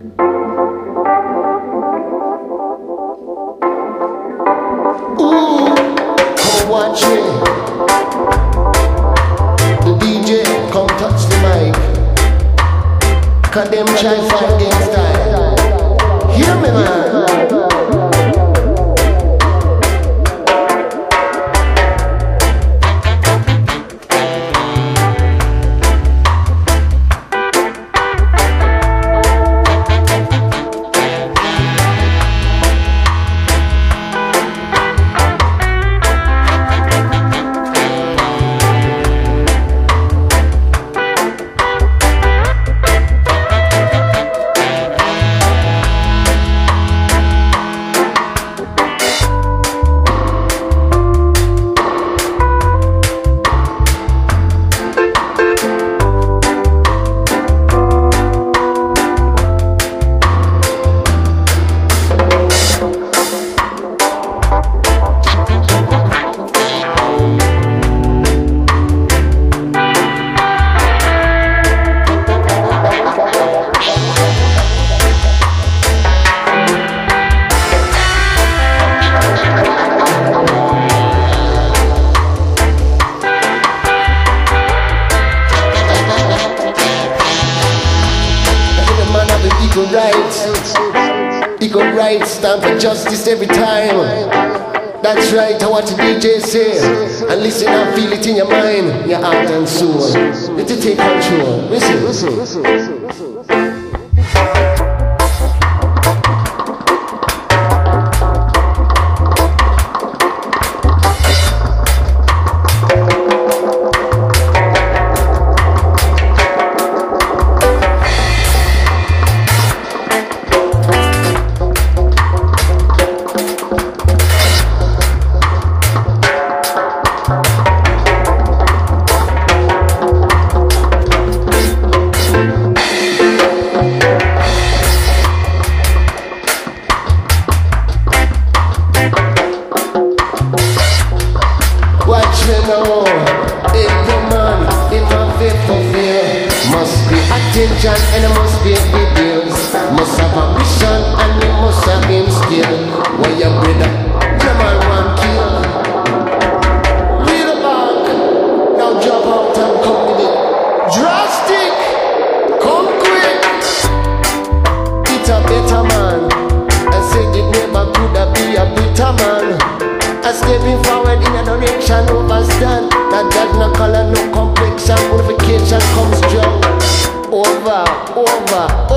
Me. The DJ, come touch the mic. Cause them try fight style. Hear me, man. Equal rights. Equal rights stand for justice every time. That's right, I want the DJ say. And listen and feel it in your mind, your heart and soul. Let it take control. Listen, listen. Watch be attention and it must be details. Must have a vision and it must have him skill. Where your brother, your man want kill. Read about now jump out and come with it. Drastic, come. It's a better man. I said it never could have be a better man. I stepping forward in a direction overstand. over.